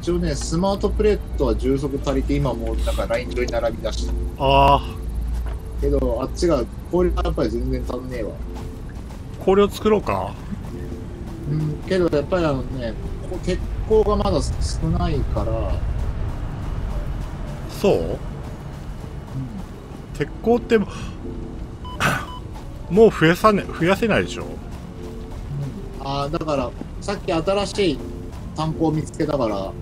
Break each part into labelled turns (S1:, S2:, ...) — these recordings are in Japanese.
S1: 一応ね、スマートプレートは充足足りて、今もうなんかライン上に並び出してる
S2: ああ
S1: けど、あっちが氷がやっぱり全然足んねえわ。
S2: 氷を作ろうか。
S1: うん、けどやっぱりあのね、こ鉄鋼がまだ少ないから、
S2: そう？鉄鋼っても もう増やさね増やせないでしょ？
S1: ああ、だから、さっき新しい炭鉱を見つけたから、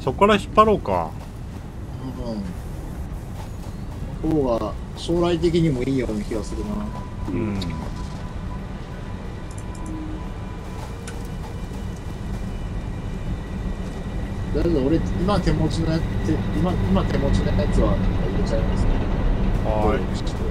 S2: そこから引っ張ろうか
S1: うん。方が将来的にもいいような気がするな。
S2: うん
S1: だけど俺、今手持ちのやつ、今、今手持ちのやつは入れちゃいますね。
S2: は
S1: こ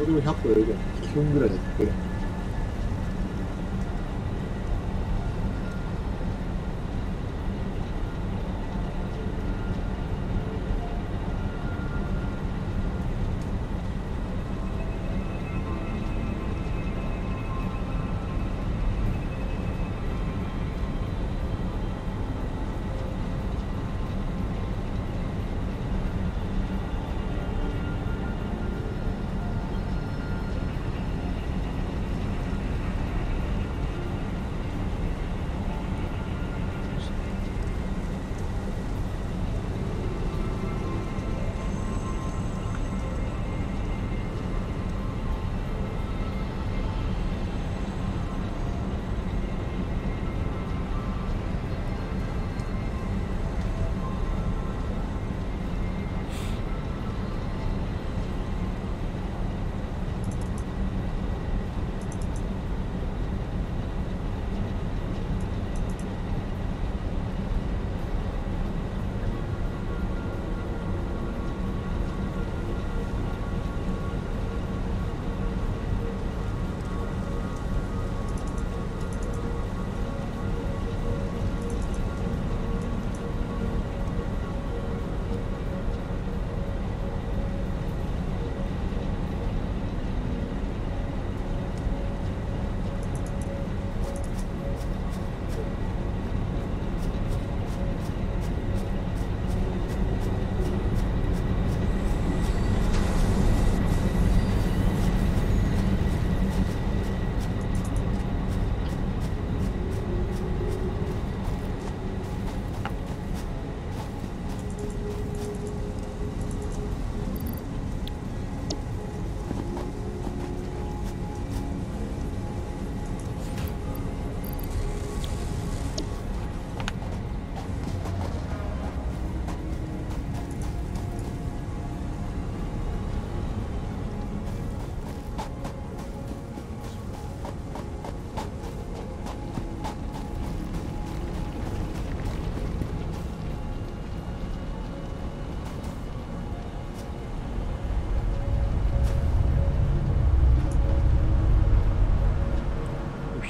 S1: れでも100個余裕だよ。2分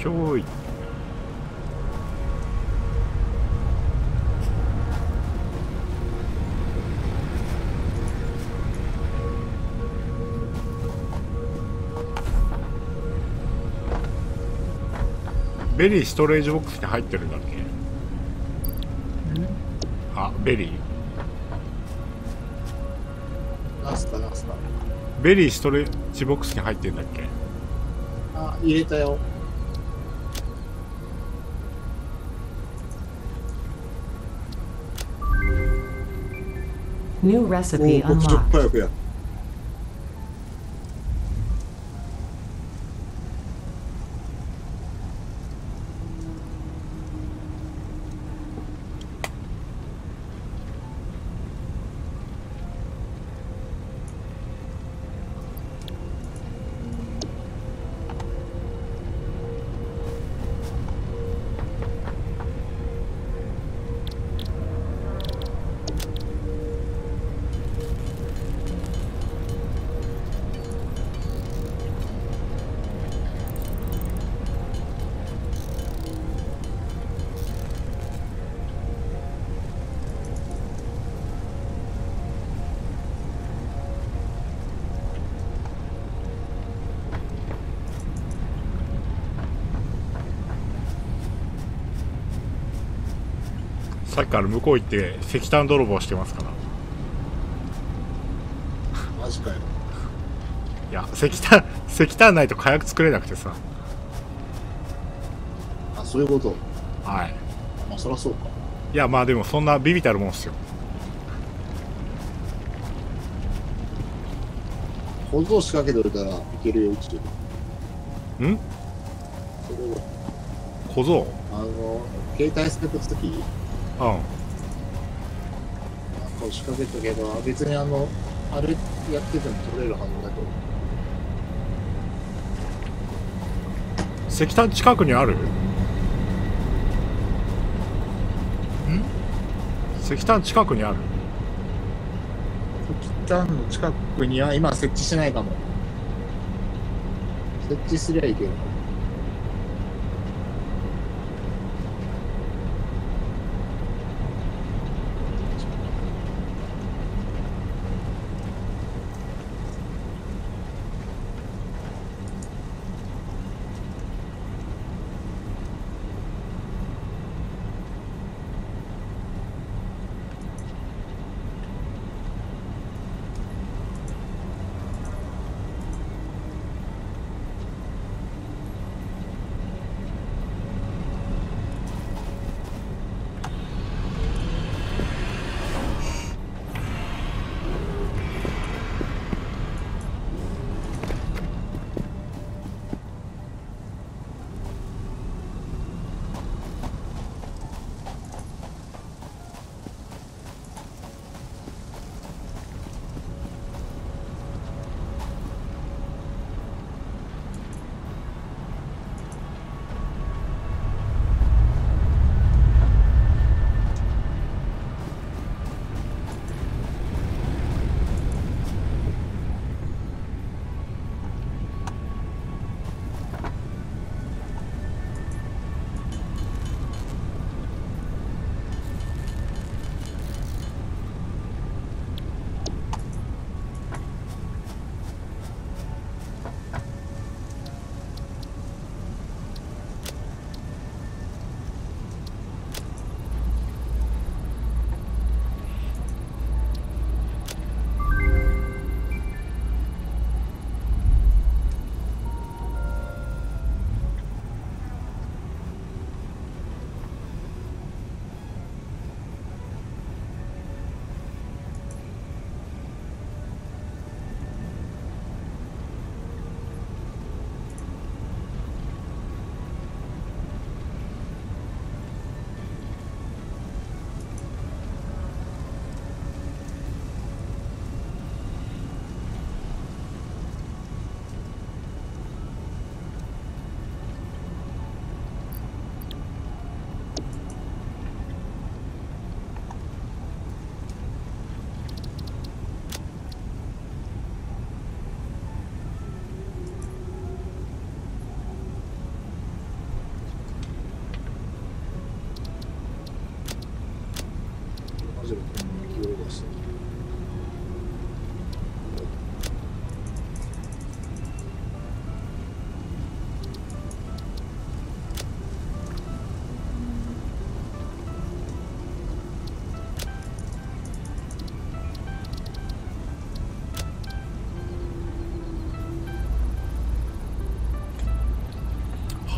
S2: ひょーい。ベリーストレージボックスに入ってるんだっけ？あベリー。
S1: ナスかナスか。
S2: ベリーストレージボックスに入ってるんだっけ？
S1: あ、入れたよ。
S3: New recipe unlocked.
S2: さっきから向こう行って石炭泥棒してますから
S1: マジかよ。
S2: いや石炭石炭ないと火薬作れなくてさ
S1: あ、そういうこと？
S2: はい
S1: まあ、そらそうか。
S2: いやまあでもそんなビビたるもんっすよ
S1: 構造仕掛けておいたらいけるよ、宇宙。
S2: ん？小僧？
S1: あの、携帯スペックつとき、
S2: うん。
S1: 仕掛けとけば、別にあの、あれやってても取れるはずだけど。
S2: 石炭近くにある？
S1: ん？
S2: 石炭近くにある。
S1: 石炭の近くには今設置してないかも。設置すりゃいけるか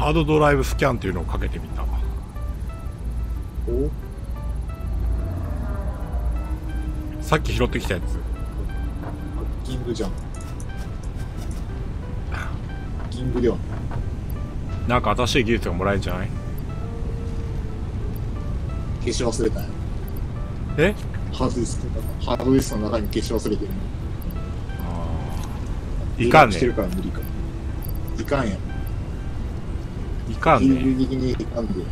S2: ハードドライブスキャンっていうのをかけてみた。
S1: お？
S2: さっき拾ってきたやつ。
S1: ハッキングじゃん。ハッキングでは。な
S2: んか新しい技術がもらえるんじゃない？
S1: 消し忘れた。んや。
S2: え？
S1: ハードディスクハードディスクの中に消し忘れてる。の。
S2: あー。いかんね。
S1: いかんや
S2: かんね
S1: ギリギリにいかんで。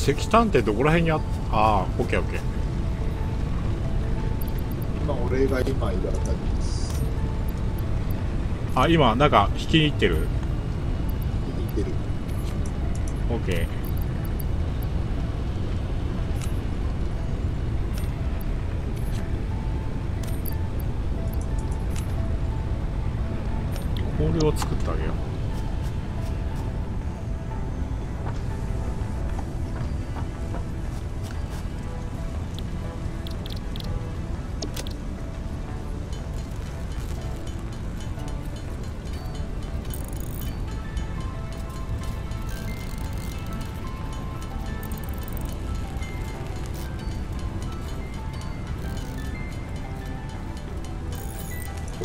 S2: 石炭ってどこら辺にあっああオッケーオッケー
S1: 今、俺が今いるあたりです。
S2: あ今なんか引きに行ってる？
S1: 見に行ってる。
S2: オッケー氷を作ってあげよう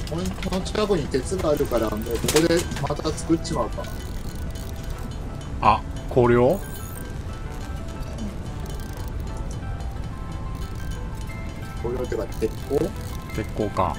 S1: ここの近くに鉄があるから、もうここでまた作っちまうか。
S2: あ氷を？
S1: こういう手が鉄鋼？
S2: 鉄鋼か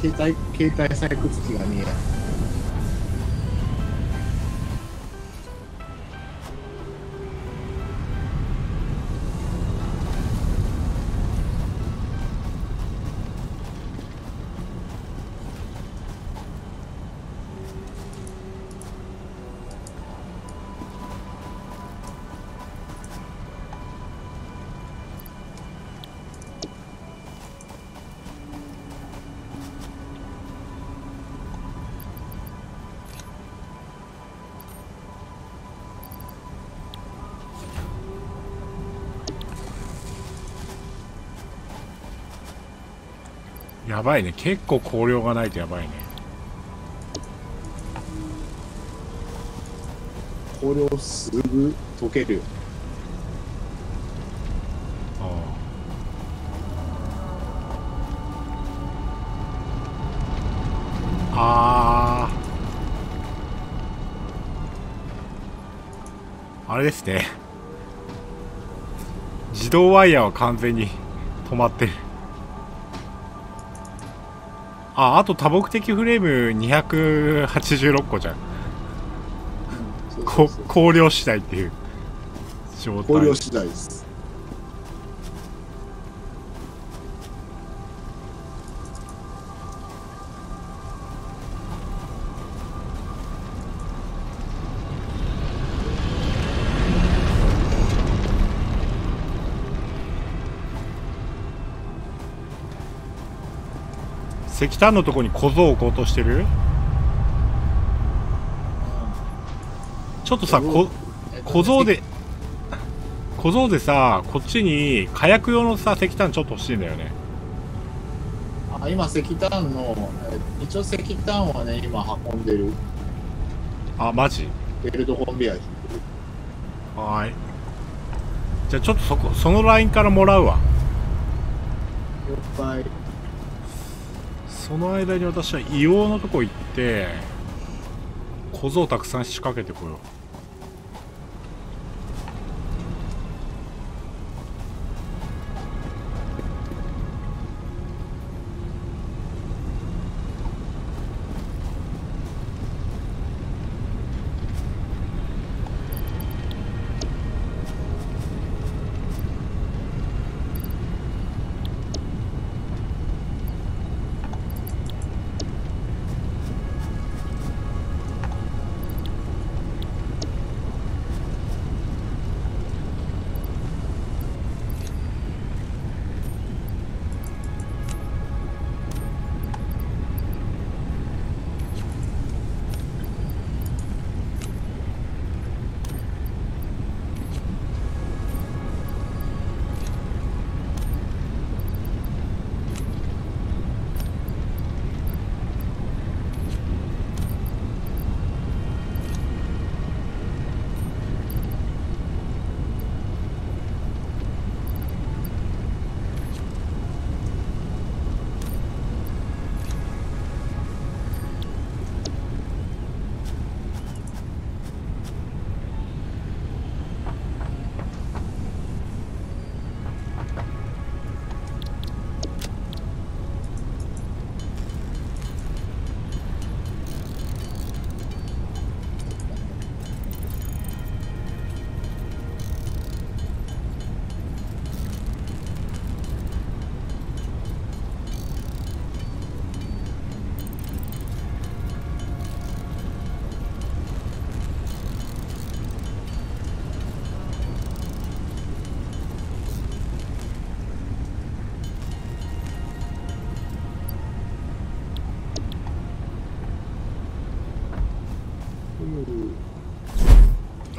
S1: 携帯、携帯採掘機が見
S2: えないばいね。結構光量がないとやばいね。
S1: 香料すぐ溶ける。よ
S2: あー。あれですね。自動ワイヤーは完全に止まってるああと多目的フレーム286個じゃん。
S1: うそうそう
S2: 光量次第っていう状態。
S1: 香料次第です
S2: 石炭のとこに小僧置こうとしてる？ちょっとさこ
S1: えっと
S2: 小僧で小僧でさこっちに火薬用のさ石炭ちょっと欲しいんだよね。
S1: あ今石炭のえ一応石炭はね今運んでる。
S2: あマジ？
S1: ベルトコンベヤー
S2: はーい。じゃあちょっとそこそのラインからもらうわ。
S1: 了解
S2: その間に私は硫黄のとこ行って小僧たくさん仕掛けてこよう。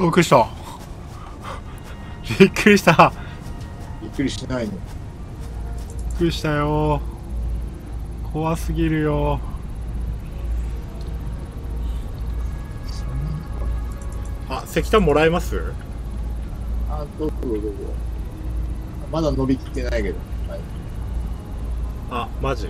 S2: びっくりした。びっくりした。
S1: びっくりしないの。
S2: びっくりしたよ。怖すぎるよ。あ石炭もらえます？
S1: あどうぞどうぞ。まだ伸びきってないけど、はい、
S2: あマジ？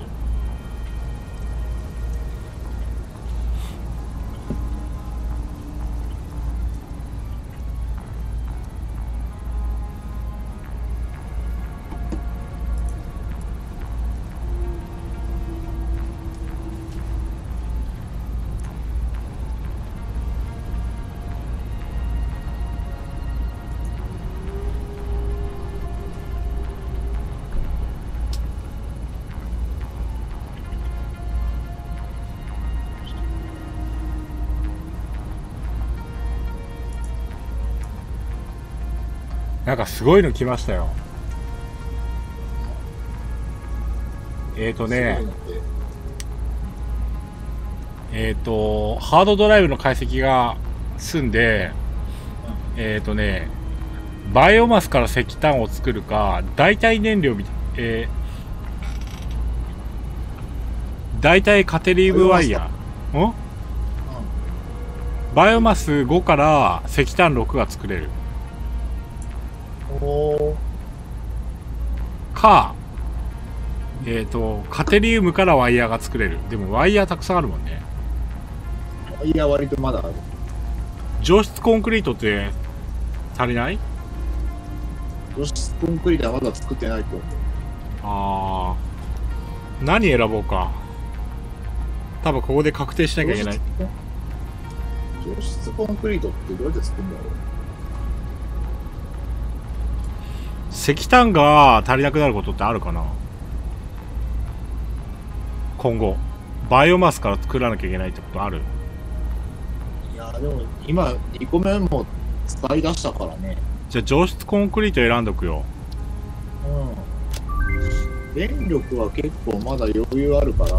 S2: なんかすごいの来ましたよ。えっ、ー、とね。えっ、とハードドライブの解析が済んでえっ、とねバイオマスから石炭を作るか代替燃料みたいえー大体カテリウムワイヤー。ん？バイオマス5から石炭6が作れる。かえっ、とカテリウムからワイヤーが作れる。でもワイヤーたくさんあるもんね。
S1: いや、割とまだある。
S2: 上質コンクリートって足りない？
S1: 除湿コンクリートはまだ作ってないと思う。
S2: あー。何選ぼうか。多分ここで確定しなきゃいけない。
S1: 除湿コンクリートってどうやって作るんだろう？
S2: 石炭が足りなくなることってあるかな？今後。バイオマスから作らなきゃいけないってことある？
S1: いや、でも今、2個目も使い出したからね。
S2: じゃあ上質コンクリート選んどくよ。
S1: うん。電力は結構まだ余裕あるから、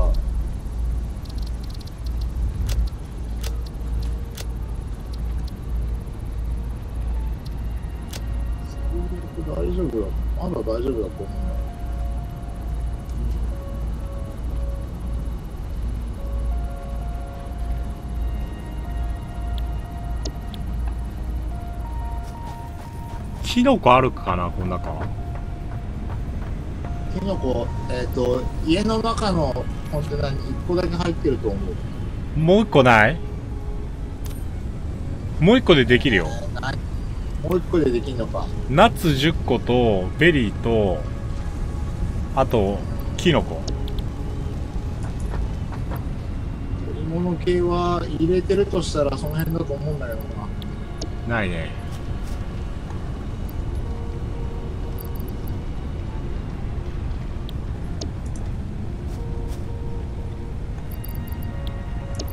S1: 大丈夫だ。まだ大丈夫だと思うな。
S2: キノコあるかなこの中
S1: キノコ、えっ、と、家の中のコンテナに1個だけ入ってると思う。
S2: もう一個ない？もう一個でできるよ
S1: もう1個でできんのか。
S2: ナッツ10個とベリーとあとキノコ
S1: 織物系は入れてるとしたらその辺だと思うんだけどな。
S2: ないね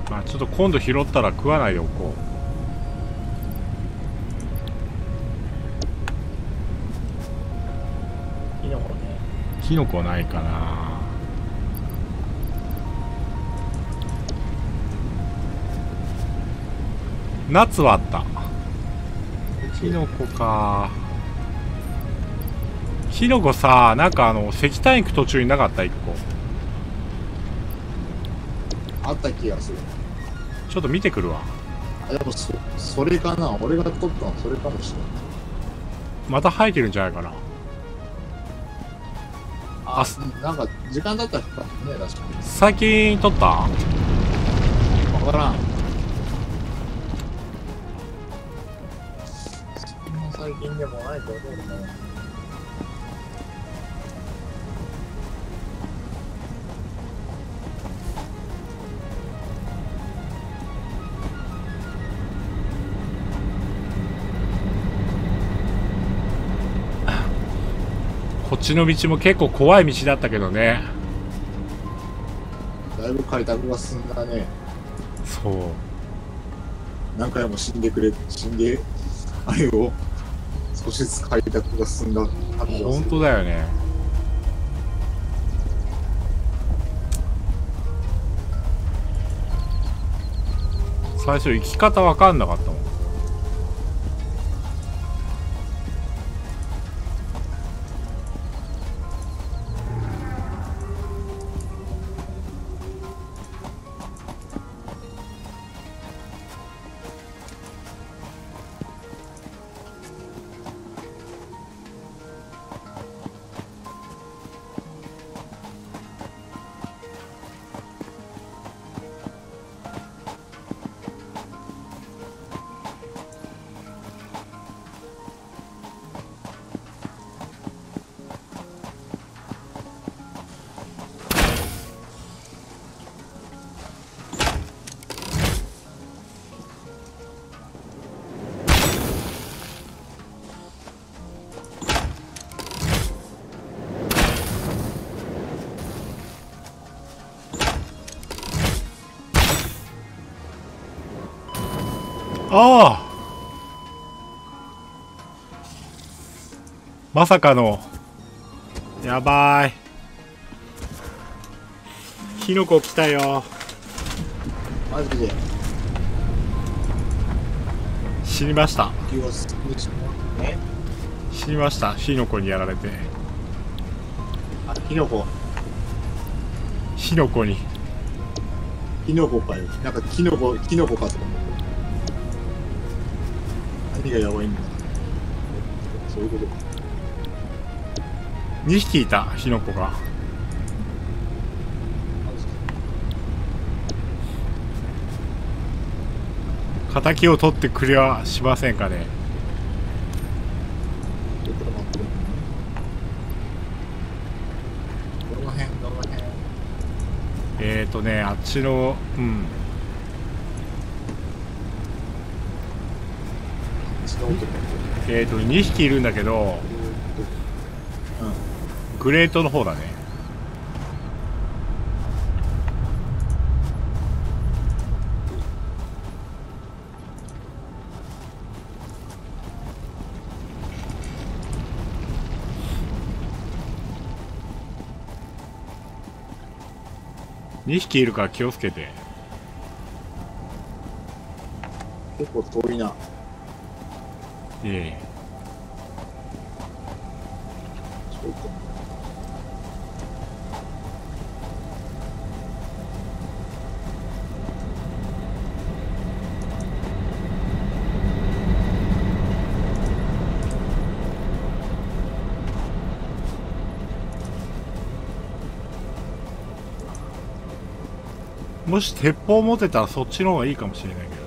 S2: まあちょっと今度拾ったら食わないでおこ
S1: キ
S2: キノコないかな。ナッツはあった。キノコか。キノコさなんかあの石炭行く途中になかった1個。
S1: あった気がする。
S2: ちょっと見てくるわ。
S1: あ、でもそ、それかな。俺が取ったのそれかもしれない。
S2: また生えてるんじゃないかな
S1: あ
S2: あす
S1: なんか、時間だったらね、確かに。
S2: 最近取った？
S1: わからん。そんな最近でもないと思うな。
S2: ちの道も結構怖い道だったけどね
S1: だいぶ開拓が進んだね。
S2: そう
S1: 何回も死んでくれ、死んで、あれを、少しずつ開拓が進んだ
S2: 本
S1: る。
S2: 当だよね最初生き方わかんなかったもんああ。まさかの。やばい。キノコ来たよ。
S1: マジで。
S2: 死にました。死にました。キノコにやられて。
S1: あ、キノコ。
S2: キノコに。
S1: キノコかよ。なんかキノコ、キノコかと思って。何がやばいんだ。そういうことか。
S2: 2匹いた火の粉が。敵を取ってくれはしませんかね。
S1: ちょっ
S2: ーとねあっちのうんえーと2匹いるんだけど
S1: うん。
S2: グレートの方だね2匹いるから気をつけて
S1: 結構遠いな。
S2: ええ
S1: ちょっと。
S2: もし鉄砲持てたらそっちの方がいいかもしれないけど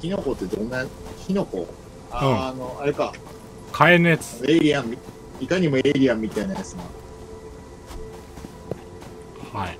S1: キノコってどんな、キノコ？あー、あの、あれか。
S2: 火炎のやつ
S1: エイリアンみ、いかにもエイリアンみたいなやつな。
S2: はい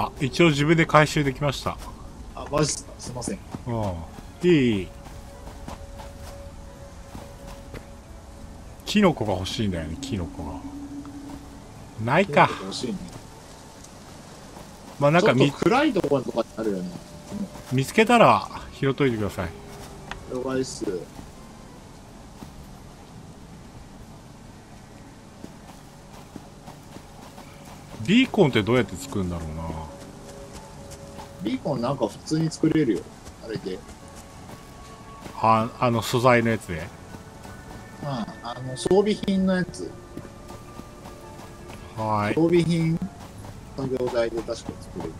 S2: あ一応自分で回収できました
S1: あ、マジっすか？すいません。
S2: うんいいいいキノコが欲しいんだよねキノコがないか
S1: 欲しいね。
S2: まあなんか見
S1: 暗いところとかあるよね。
S2: 見つけたら拾っといてください
S1: 了解っす。
S2: ビーコンってどうやって作るんだろうな
S1: ビーコンなんか普通に作れるよ。あれで。うん。
S2: ああの素材のやつで
S1: あの、装備品のやつ。
S2: はーい
S1: 装備品作業台で確か作れる。